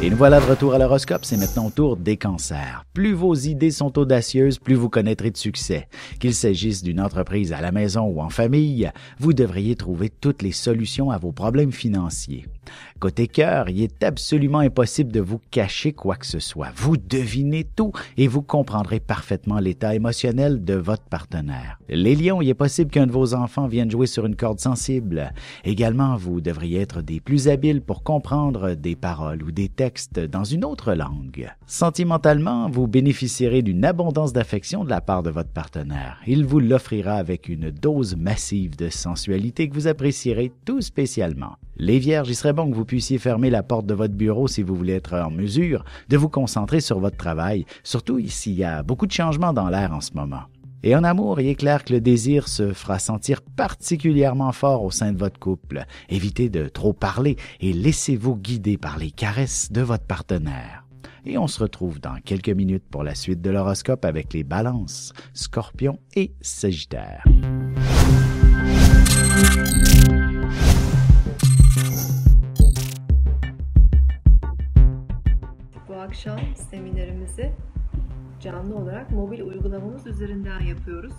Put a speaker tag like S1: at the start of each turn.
S1: Et nous voilà de retour à l'horoscope, c'est maintenant au tour des cancers. Plus vos idées sont audacieuses, plus vous connaîtrez de succès. Qu'il s'agisse d'une entreprise à la maison ou en famille, vous devriez trouver toutes les solutions à vos problèmes financiers. Côté cœur, il est absolument impossible de vous cacher quoi que ce soit. Vous devinez tout et vous comprendrez parfaitement l'état émotionnel de votre partenaire. Les lions, il est possible qu'un de vos enfants vienne jouer sur une corde sensible. Également, vous devriez être des plus habiles pour comprendre des paroles ou des textes dans une autre langue. Sentimentalement, vous bénéficierez d'une abondance d'affection de la part de votre partenaire. Il vous l'offrira avec une dose massive de sensualité que vous apprécierez tout spécialement. Les vierges, il serait que vous puissiez fermer la porte de votre bureau si vous voulez être en mesure de vous concentrer sur votre travail, surtout s'il y a beaucoup de changements dans l'air en ce moment. Et en amour, il est clair que le désir se fera sentir particulièrement fort au sein de votre couple. Évitez de trop parler et laissez-vous guider par les caresses de votre partenaire. Et on se retrouve dans quelques minutes pour la suite de l'horoscope avec les balances, scorpions et sagittaires.
S2: Akşam seminerimizi canlı olarak mobil uygulamamız üzerinden yapıyoruz.